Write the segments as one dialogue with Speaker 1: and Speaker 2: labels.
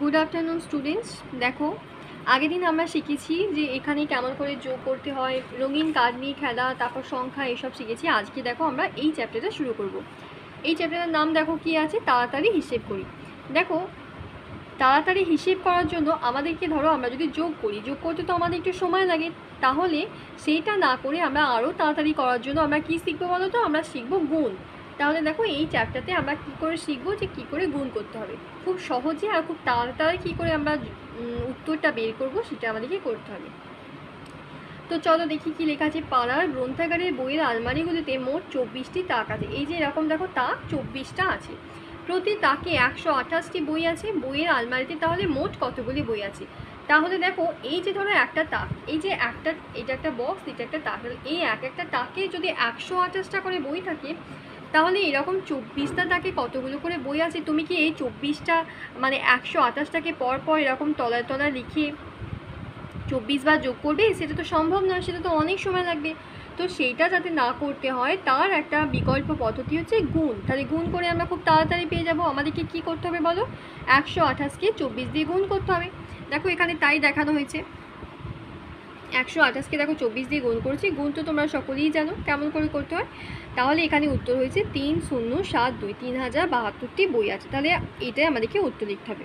Speaker 1: Good afternoon students দেখো, আগের দিন আমরা শিখেছি যে এখানে কেমন করে যোগ করতে হয়, রঙিন কার্ড নিয়ে খেলা, তারপর সংখ্যা এসব শিখেছি। আজকে দেখো আমরা এই চ্যাপ্টারটা শুরু করব। এই চ্যাপ্টারের নাম দেখো কি আছে? তাড়াতাড়ি হিসেব করি। দেখো, তাড়াতাড়ি হিসেব করার জন্য আমাদেরকে ধরো আমরা যদি যোগ করি, যোগ করতে তো আমাদের একটু সময় লাগে। তাহলে সেইটা না করে আমরা আরও তাড়াতাড়ি করার জন্য আমরা কি শিখব বলো তো? আমরা শিখব গুণ। তাহলে দেখো এই চ্যাপ্টারতে আমরা কী করে শিখব যে কী করে গুণ করতে হবে। খুব সহজে আর খুব তাড়াতাড়ি কী করে আমরা উত্তরটা বের করব সেটা আমাদেরকে করতে হবে। তো চলো দেখি কি লেখা আছে পাড়ার গ্রন্থাগারের বইয়ের আলমারিগুলিতে মোট চব্বিশটি তাক আছে। এই যে এরকম দেখো তাক, চব্বিশটা আছে। প্রতি তাকে একশো আঠাশটি বই আছে। বইয়ের আলমারিতে তাহলে মোট কতগুলি বই আছে? তাহলে দেখো এই যে ধরো একটা তাক, এই যে একটা, এটা একটা বক্স এটা একটা তাক। এই এক একটা তাকে যদি একশো আঠাশটা করে বই থাকে তাহলে এরকম চব্বিশটা তাকে কতগুলো করে বই আছে? তুমি কি এই চব্বিশটা মানে একশো আঠাশটাকে পর পর এরকম তলায় তলায় লিখে চব্বিশ বার যোগ করবে? সেটা তো সম্ভব নয়, সেটা তো অনেক সময় লাগবে। তো সেইটা যাতে না করতে হয়, তার একটা বিকল্প পদ্ধতি হচ্ছে গুণ। তাহলে গুণ করে আমরা খুব তাড়াতাড়ি পেয়ে যাব। আমাদেরকে কি করতে হবে বলো? একশো আঠাশকে চব্বিশ দিয়ে গুণ করতে হবে। দেখো এখানে তাই দেখানো হয়েছে। একশো আঠাশকে দেখো চব্বিশ দিয়ে গুণ করেছি। গুণ তো তোমরা সকলেই জানো কেমন করে করতে হয়। তাহলে এখানে উত্তর হয়েছে তিন শূন্য সাত দুই, তিন হাজার বাহাত্তরটি বই আছে। তাহলে এটাই আমাদেরকে উত্তর লিখতে হবে।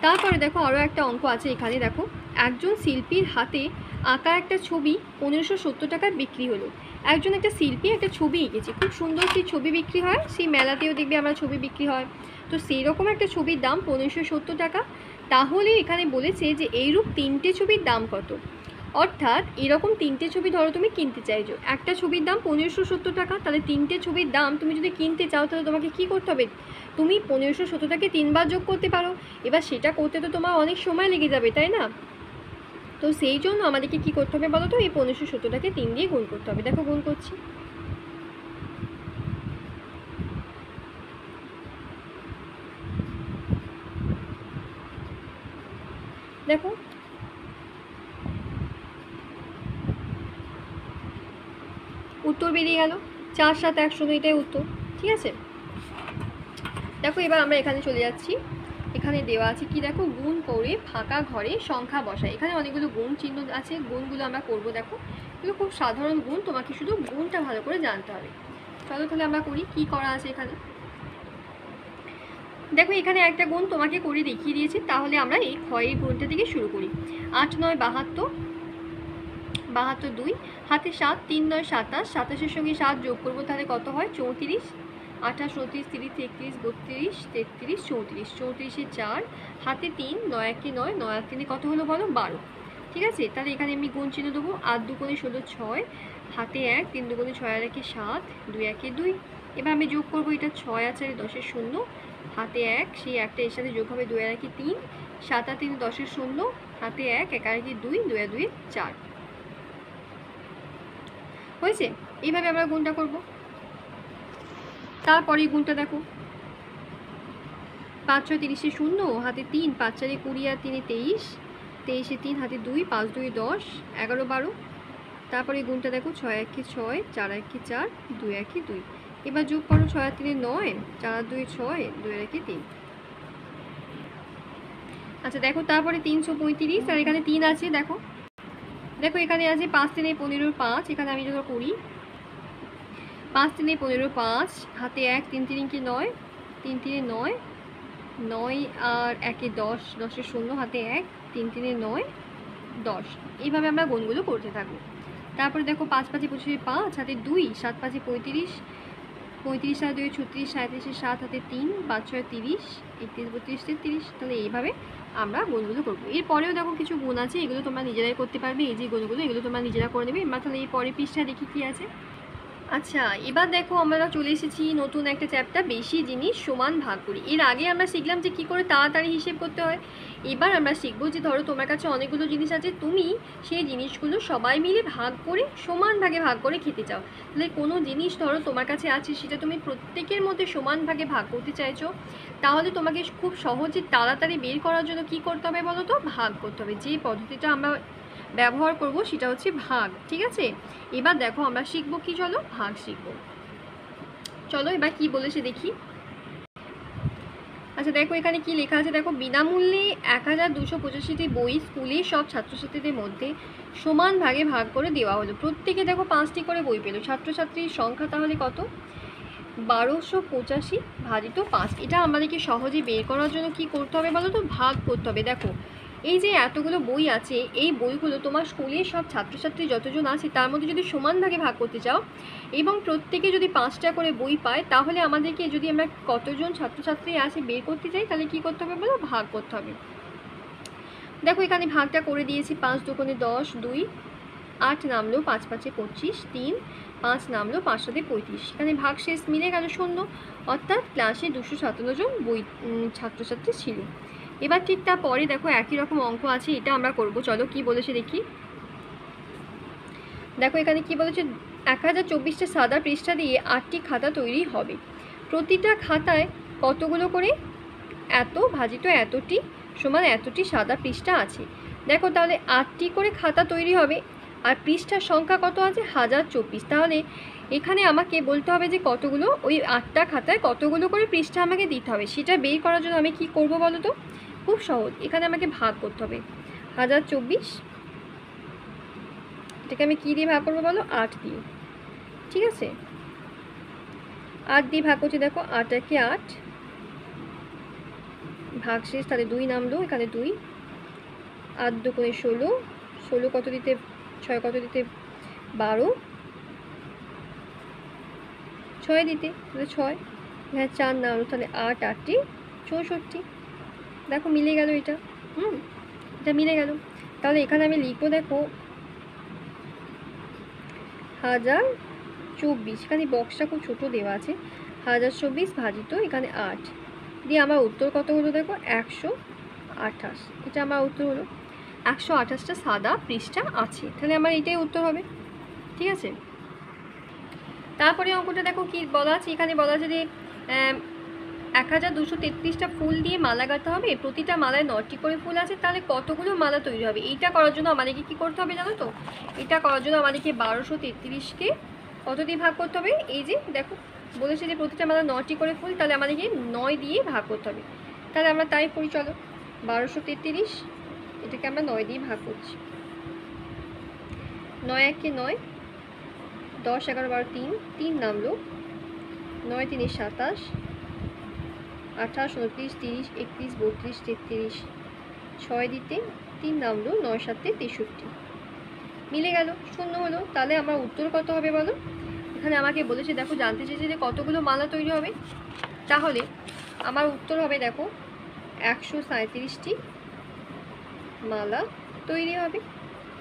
Speaker 1: তারপরে দেখো আরও একটা অঙ্ক আছে এখানে দেখো। একজন শিল্পীর হাতে আঁকা একটা ছবি পনেরোশো সত্তর টাকায় বিক্রি হলো। একজন একটা শিল্পী একটা ছবি এঁকেছে। খুব সুন্দর সেই ছবি বিক্রি হয়। সেই মেলাতেও দেখবে আমরা ছবি বিক্রি হয়। তো সেই রকম একটা ছবির দাম পনেরোশো সত্তর টাকা। তাহলে এখানে বলেছে যে এইরূপ তিনটে ছবির দাম কত? অর্থাৎ এরকম তিনটে ছবি ধরো তুমি কিনতে চাইছো। একটা ছবির দাম পনেরোশো সত্তর টাকা, তাহলে তিনটে ছবির দাম তুমি যদি কিনতে চাও, তাহলে তোমাকে কি করতে হবে? তুমি পনেরোশো সত্তর টাকা তিনবার যোগ করতে পারো। এবার সেটা করতে তো তোমার অনেক সময় লেগে যাবে, তাই না? তো সেই জন্য আমাদেরকে কি করতে হবে বলো তো? এই পনেরোশো সত্তরটাকে তিন দিয়ে গুণ করতে হবে। দেখো গুণ করছি। দেখো উত্তর বেরিয়ে গেল। চার সাত একশো এটাই উত্তর, ঠিক আছে? দেখো, এবার আমরা এখানে চলে যাচ্ছি। এখানে দেওয়া আছে কি দেখো? গুণ করে ফাঁকা ঘরে সংখ্যা বসায়। এখানে অনেকগুলো গুণ চিহ্ন আছে, গুণগুলো আমরা করব, দেখো। এগুলো খুব সাধারণ গুণ, তোমাকে শুধু গুণটা ভালো করে জানতে হবে। চলো তাহলে আমরা করি, কি করা আছে এখানে? দেখো, এখানে একটা গুণ তোমাকে করে দেখিয়ে দিয়েছি, তাহলে আমরা এই ক্ষয়ের গুণটা থেকে শুরু করি। আট নয় বাহাত্তর বাহাত্তর দুই, হাতে সাত, তিন নয়, সাতাশ, সাতাশের সঙ্গে সাত যোগ করব, তাহলে কত হয়? চৌত্রিশ। আঠাশ, উনত্রিশ, তিরিশ, একত্রিশ, বত্রিশ, তেত্রিশ, চৌত্রিশ। চৌত্রিশে চার, হাতে তিন, নয় একে নয় নয় আর তিনে কত হলো বলো? বারো। ঠিক আছে? তাহলে এখানে আমি গুণ চিহ্ন দেবো। আট দুগুণে ষোলো, ছয়। হাতে এক, তিন দুগুণে ছয় আর একে সাত, দুই একে দুই। এবার আমি যোগ করব, এটা ছয় আছে দশের শূন্য। হাতে এক, সেই একটা এর সাথে যোগ হবে, দুই আর একে তিন। সাত আর তিন দশের শূন্য। হাতে এক এক আর একে দুই দুই আর দুই চার। হয়েছে? এইভাবে আমরা গুণটা করব। তারপরে গুণটা দেখো। পাঁচ ছয় তিরিশে শূন্য, হাতে তিন, পাঁচ চারে কুড়ি আর তিনে তেইশ, তেইশে তিন, হাতে দুই, পাঁচ দুই দশ, এগারো বারো। তারপরে গুণটা দেখো, ছয় একে ছয়, চার একে চার, দুই একে দুই। এবার যোগ করো ছয় আর তিনে নয়, চার আর দুই ছয় দুই একে তিন। আচ্ছা দেখো, তারপরে তিনশো পঁয়ত্রিশ, আর এখানে তিন আছে, দেখো। দেখো, এখানে আছে পাঁচ তিনে পনেরো পাঁচ, এখানে আমি যখন করি, পাঁচ তিনে পনেরো পাঁচ, হাতে এক, তিন তিনকে নয়? তিন তিনে নয় নয় আর একে দশ, দশের শূন্য, হাতে এক, তিন তিনে নয়, দশ। এইভাবে আমরা গুণগুলো করতে থাকব। তারপরে দেখো, পাঁচ পাঁচে পঁচিশে পাঁচ, হাতে দুই, সাত পাঁচে পঁয়ত্রিশ পঁয়ত্রিশ হাতে দুই ছত্রিশ, সাঁত্রিশে সাত, হাতে তিন, পাঁচ ছয় তিরিশ, একত্রিশ বত্রিশ তেত্রিশ। তাহলে এইভাবে আমরা গুণগুলো করব। এরপরেও দেখো কিছু গুণ আছে, এগুলো তোমরা নিজেরাই করতে পারবে, এই যে গুণগুলো, এগুলো তোমরা নিজেরা করে নেবে। এবার তাহলে এই পরে পৃষ্ঠা দেখি কি আছে। আচ্ছা এবার দেখো আমরা চলে এসেছি নতুন একটা চ্যাপ্টার বেশি জিনিস, সমান ভাগ করি। এর আগে আমরা শিখলাম যে কি করে তাড়াতাড়ি হিসেব করতে হয়। এবার আমরা শিখব যে ধরো তোমার কাছে অনেকগুলো জিনিস আছে, তুমি সেই জিনিসগুলো সবাই মিলে ভাগ করে, সমান ভাগে ভাগ করে খেতে চাও। তাহলে কোনো জিনিস ধরো তোমার কাছে আছে, সেটা তুমি প্রত্যেকের মধ্যে সমান ভাগে ভাগ করতে চাইছো, তাহলে তোমাকে খুব সহজে তাড়াতাড়ি বের করার জন্য কি করতে হবে বলো তো? ভাগ করতে হবে। যে পদ্ধতিটা আমরা ব্যবহার করব সেটা হচ্ছে ভাগ, ঠিক আছে? এবার দেখো আমরা শিখব কি, চলো? ভাগ শিখব। চলো এবার কি বলেছে দেখি। আচ্ছা দেখো এখানে কি লেখা আছে? দেখো, বিনামূল্যে এক হাজার দুশো পঁচাশিটি বই স্কুলে সব ছাত্রছাত্রীদের মধ্যে সমান ভাগে ভাগ করে দেওয়া হলো। প্রত্যেকে দেখো পাঁচটি করে বই পেল। ছাত্রছাত্রীর সংখ্যা তাহলে কত? বারোশো পঁচাশি ভাজিত পাঁচ। এটা আমাদেরকে সহজে বের করার জন্য কি করতে হবে বলো তো? ভাগ করতে হবে। দেখো এই যে এতগুলো বই আছে, এই বইগুলো তোমার স্কুলে সব ছাত্রছাত্রী যতজন আছে, তার মধ্যে যদি সমান ভাগে ভাগ করতে চাও এবং প্রত্যেকে যদি পাঁচটা করে বই পায়, তাহলে আমাদেরকে যদি আমরা কতজন ছাত্রছাত্রী আছে বের করতে চাই, তাহলে কি করতে হবে বলো? ভাগ করতে হবে। দেখো এখানে ভাগটা করে দিয়েছি, পাঁচ দোকানে দশ, দুই, আট নামলো, পাঁচ পাঁচে পঁচিশ, তিন, পাঁচ নামলো, পাঁচ সাথে পঁয়ত্রিশ। এখানে ভাগ শেষ মিলে গেল শূন্য, অর্থাৎ ক্লাসে দুশো সাতান্ন জন বই ছাত্রছাত্রী ছিল। এবার ঠিক তারপরে দেখো একই রকম অঙ্ক আছে, এটা আমরা করব। চলো কি বলেছে দেখি। দেখো এখানে কি বলেছে? এক হাজার চব্বিশটা সাদা পৃষ্ঠা দিয়ে আটটি খাতা তৈরি হবে। প্রতিটা খাতায় কতগুলো করে? এত ভাজিত এতটি সমান এতটি সাদা পৃষ্ঠা আছে। দেখো তাহলে আটটি করে খাতা তৈরি হবে, আর পৃষ্ঠার সংখ্যা কত আছে? হাজার চব্বিশ। তাহলে এখানে আমাকে বলতে হবে যে কতগুলো? ওই আটটা খাতায় কতগুলো করে পৃষ্ঠা আমাকে দিতে হবে? সেটা বের করার জন্য আমি কি করব বলো তো? খুব সহজ। এখানে আমাকে ভাগ করতে হবে। হাজার চব্বিশ। এটাকে আমি কী দিয়ে ভাগ করব বলো? আট দিয়ে। ঠিক আছে? আট দিয়ে ভাগ করছি, দেখো, আট একে আট। ভাগ শেষ তাহলে দুই নামলো, এখানে দুই। আট দুগুণে ষোলো। ষোলো কত দিতে? ছয় কত দিতে? বারো। ছয় দিতে? তাহলে ছয়। হ্যাঁ চার নামলো, তাহলে আট, আটটি। চৌষট্টি। দেখো মিলে গেল এটা। হুম, এটা মিলে গেল। তাহলে এখানে আমি লিখব, দেখো, হাজার চব্বিশ। এখানে বক্সটা খুব ছোটো দেওয়া আছে। হাজার চব্বিশ ভাজিত এখানে আট। দিয়ে আমার উত্তর কত হলো, দেখো, একশো আঠাশ। এটা আমার উত্তর হলো। একশো আঠাশটা সাদা, পৃষ্ঠা আছে। তাহলে আমার এটাই উত্তর হবে। ঠিক আছে? তারপরে অঙ্কটা দেখো কি বলা আছে? এখানে বলা আছে যে এক হাজার দুশো তেত্রিশটা ফুল দিয়ে মালা গাঁথতে হবে, প্রতিটা মালায় নটি করে ফুল আছে, তাহলে কতগুলো মালা তৈরি হবে? এইটা করার জন্য আমাদেরকে কি করতে হবে জানো তো? এটা করার জন্য আমাদেরকে বারোশো তেত্রিশকে কত দিয়ে ভাগ করতে হবে? এই যে দেখো, বলেছে যে প্রতিটা মালা নটি করে ফুল, তাহলে আমাদেরকে নয় দিয়ে ভাগ করতে হবে। তাহলে আমরা তাই করি, চলো। বারোশো তেত্রিশ, এটাকে আমরা নয় দিয়ে ভাগ করছি। নয় একে নয়, দশ, এগারো, বারো, তিন তিন নামলো। নয়, তিনে সাতাশ আঠাশ, উনত্রিশ, তিরিশ, একত্রিশ, বত্রিশ, তেত্রিশ, ছয় দিতে তিন নামলো, নয় সাতে তেষট্টি। মিলে গেল, শূন্য হলো। তাহলে আমার উত্তর কত হবে বলো? এখানে আমাকে বলেছে, দেখো, জানতে চেয়েছে যে কতগুলো মালা তৈরি হবে। তাহলে আমার উত্তর হবে, দেখো, একশো সাঁত্রিশটি মালা তৈরি হবে।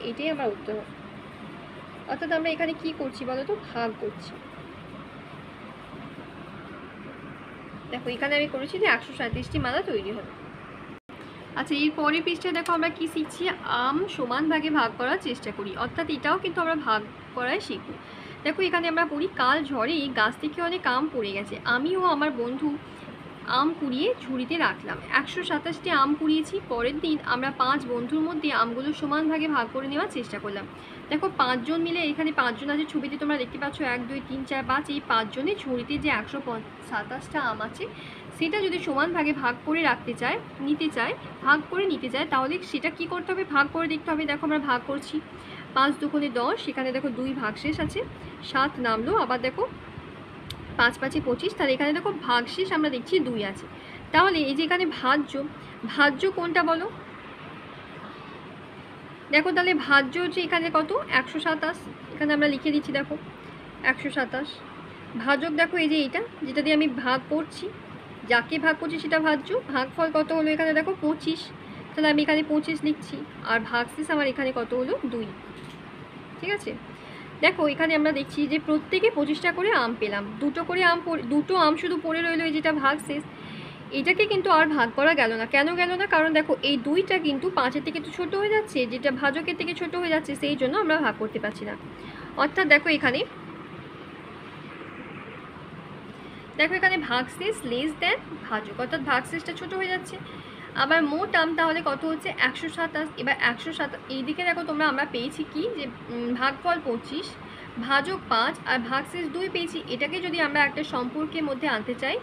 Speaker 1: এটাই আমার উত্তর হবে। অর্থাৎ আমরা এখানে কি করছি বলো তো? ভাগ করছি। দেখো, এখানে আমি করেছি যে একশো সাঁত্রিশটি মালা তৈরি হবে। আচ্ছা এর পরের পৃষ্ঠায় দেখো, আমরা কি শিখছি? আম সমান ভাগে ভাগ করার চেষ্টা করি। অর্থাৎ এটাও কিন্তু আমরা ভাগ করায় শিখব। দেখো, এখানে আমরা পড়ি, কাল ঝড়ে গাছ থেকে অনেক আম পড়ে গেছে। আমি ও আমার বন্ধু আম কুড়িয়ে ঝুড়িতে রাখলাম। একশো সাতাশটি আম কুড়িয়েছি, পরের দিন আমরা পাঁচ বন্ধুর মধ্যে আমগুলো সমান ভাগে ভাগ করে নেওয়ার চেষ্টা করলাম। দেখো, পাঁচজন মিলে এখানে পাঁচজন আছে, ছবিতে তোমরা দেখতে পাচ্ছ, এক, দুই, তিন, চার, পাঁচ, এই পাঁচজনের ঝুড়িতে যে একশো সাতাশটা আম আছে, সেটা যদি সমান ভাগে ভাগ করে রাখতে চায়, নিতে চায়, ভাগ করে নিতে চায়, তাহলে সেটা কি করতে হবে? ভাগ করে দেখতে হবে। দেখো, আমরা ভাগ করছি। পাঁচ দুগুণে দশ সেখানে দেখো দুই ভাগ শেষ আছে, সাত নামলো, আবার দেখো পাঁচ পাঁচে পঁচিশ, তাহলে এখানে দেখো ভাগশেষ আমরা দেখছি দুই আছে। তাহলে এই যে এখানে ভাজ্য ভাজ্য কোনটা বলো? দেখো তাহলে ভাজ্য হচ্ছে এখানে কত? একশো সাতাশ। এখানে আমরা লিখে দিচ্ছি, দেখো, একশো সাতাশ। ভাজক, দেখো, এই যে এইটা যেটা দিয়ে আমি ভাগ করছি, যাকে ভাগ করছি সেটা ভাজ্য, ভাগফল কত হলো এখানে, দেখো, পঁচিশ। তাহলে আমি এখানে পঁচিশ লিখছি, আর ভাগশেষ আমার এখানে কত হলো? দুই। ঠিক আছে? দেখো, এখানে আমরা দেখছি যে প্রত্যেকে পঁচিশটা করে আম পেলাম। দুটো করে আম দুটো আম শুধু পড়ে রইল এই যেটা ভাগ শেষ এটাকে কিন্তু আর ভাগ করা গেল না। কেন গেল না? কারণ দেখো, এই দুইটা কিন্তু পাঁচের থেকে তো ছোটো হয়ে যাচ্ছে, যেটা ভাজকের থেকে ছোট হয়ে যাচ্ছে, সেই জন্য আমরা ভাগ করতে পারছি না। অর্থাৎ দেখো এখানে দেখো এখানে ভাগশেষ লেস দেন ভাজক। অর্থাৎ ভাগশেষটা ছোট হয়ে যাচ্ছে। আবার মোট আম তাহলে কত হচ্ছে? একশো সাতাশ। এবার একশো সাতাশ, এইদিকে দেখো তোমরা আমরা পেয়েছি কি? যে ভাগফল পঁচিশ। ভাজক পাঁচ আর ভাগশেষ দুই পেয়েছি। এটাকে যদি আমরা একটা সম্পর্কের মধ্যে আনতে চাই,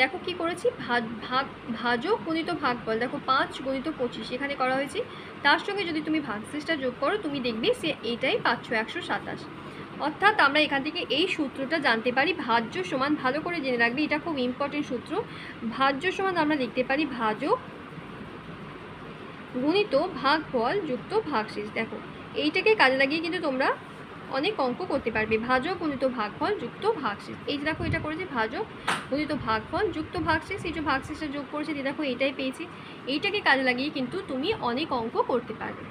Speaker 1: দেখো কি করেছি? ভাগ ভাগ, ভাজক গণিত ভাগফল, দেখো পাঁচ গণিত পঁচিশ এখানে করা হয়েছে। তার সঙ্গে যদি তুমি ভাগশেষটা যোগ করো, তুমি দেখবে সে এইটাই পাঁচশো একশো সাতাশ। অর্থাৎ আমরা এখান থেকে এই সূত্রটা জানতে পারি, ভাজ্য সমান ভালো করে জেনে রাখবে, এটা খুব ইম্পর্টেন্ট সূত্র। ভাজ্য সমান আমরা লিখতে পারি ভাজক গুণিত ভাগফল যুক্ত ভাগশেষ দেখো, এইটাকে কাজে লাগিয়ে কিন্তু তোমরা অনেক অঙ্ক করতে পারবে। ভাজক গুণিত ভাগফল, যুক্ত ভাগশেষ। এই যে দেখো এটা করেছে ভাজক গুণিত ভাগফল, যুক্ত ভাগশেষ, এই যে ভাগশেষটা যোগ করেছে দেখো এটাই পেয়েছি। এইটাকে কাজে লাগিয়ে কিন্তু তুমি অনেক অঙ্ক করতে পারবে।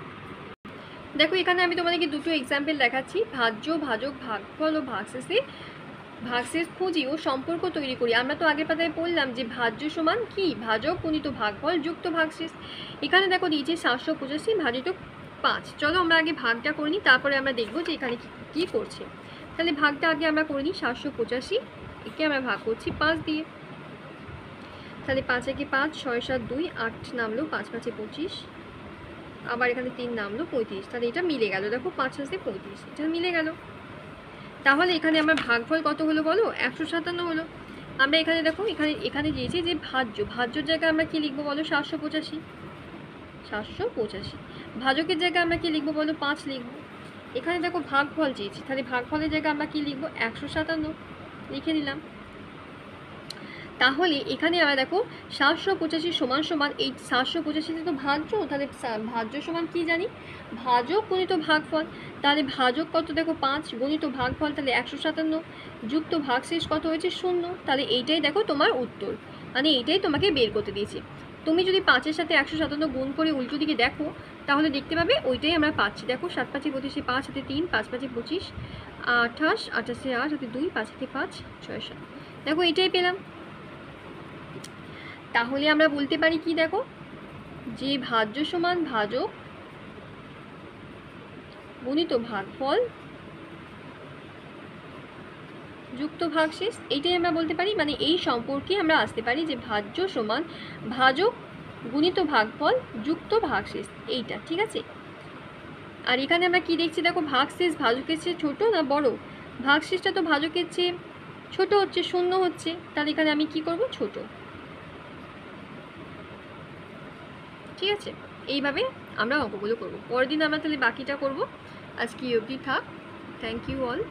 Speaker 1: দেখো এখানে আমি তোমাদেরকে দুটো এক্সাম্পল দেখাচ্ছি। ভাজ্য, ভাজক, ভাগফল ও ভাগশেষে। ভাগশেষ খুঁজি ও সম্পর্ক তৈরি করি। আমরা তো আগের পাতায় বললাম যে ভাজ্য সমান কি? ভাজক গুণিত ভাগফল, যুক্ত ভাগশেষ। এখানে দেখো দিয়েছে সাতশো পঁচাশি, ভাজিত পাঁচ। চলো আমরা আগে ভাগটা করে নিই, তারপরে আমরা দেখব যে এখানে কি- করছে। তাহলে ভাগটা আগে আমরা করে নিই, সাতশো পঁচাশি। একে আমরা ভাগ করছি পাঁচ দিয়ে। তাহলে পাঁচ একে পাঁচ, ছয় সাত দুই, আট নামলো পাঁচ, পাঁচে পঁচিশ। আবার এখানে তিন নামলো পঁয়ত্রিশ। তাহলে এটা মিলে গেল, দেখো পাঁচ হাতে পঁয়ত্রিশ, এটা মিলে গেল। তাহলে এখানে আমার ভাগফল কত হলো বলো? একশো সাতান্ন হলো। আমরা এখানে দেখো, এখানে এখানে দিয়েছি যে ভাজ্য। ভাজ্যর জায়গায় আমরা কি লিখব বলো? সাতশো পঁচাশি। সাতশো পঁচাশি। ভাজকের জায়গায় আমরা কি লিখব বলো পাঁচ লিখব। এখানে দেখো ভাগফল চেয়েছি। তাহলে ভাগফলের জায়গায় আমরা কি লিখব? একশো সাতান্ন। লিখে দিলাম তাহলে এখানে আমরা দেখো সাতশো পঁচাশি সমান সমান এই সাতশো পঁচাশিতে তো ভাজ্য, তাহলে ভাজ্য সমান কি জানি? ভাজক গণিত ভাগফল। তাহলে ভাজক কত দেখো? পাঁচ গণিত ভাগফল, তাহলে একশো সাতান্ন। যুক্ত ভাগশেষ কত হয়েছে? শূন্য। তাহলে এইটাই দেখো তোমার উত্তর। মানে এইটাই তোমাকে বের করতে দিয়েছে। তুমি যদি পাঁচের সাথে একশো সাতান্ন গুণ করে উল্টো দিকে দেখো তাহলে দেখতে পাবে, ওইটাই আমরা পাচ্ছি। দেখো, সাত পাঁচে পঁচিশে পাঁচ, হাতে তিন, পাঁচ পাঁচে পঁচিশ, আঠাশ, আঠাশে আট, হাতে দুই, পাঁচ হাতে পাঁচ, ছয়, সাত। দেখো, এইটাই পেলাম। তাহলে আমরা বলতে পারি কি, দেখো, যে ভাজ্য সমান ভাজক গুণিত ভাগফল যুক্ত ভাগশেষ, এইটাই আমরা বলতে পারি। মানে এই সম্পর্কে আমরা আসতে পারি যে ভাজ্য সমান ভাজক গুণিত ভাগফল যুক্ত ভাগশেষ, এইটা, ঠিক আছে? আর এখানে আমরা কি দেখছি? দেখো, ভাগশেষ ভাজকের চেয়ে ছোটো না বড়? ভাগশেষটা তো ভাজকের চেয়ে ছোট হচ্ছে, শূন্য হচ্ছে। তাহলে এখানে আমি কি করব? ছোট। ঠিক আছে? এইভাবে আমরা অঙ্কগুলো করব। পরের দিন আমরা তাহলে বাকিটা করব। আজকে অবধি থাক। Thank you all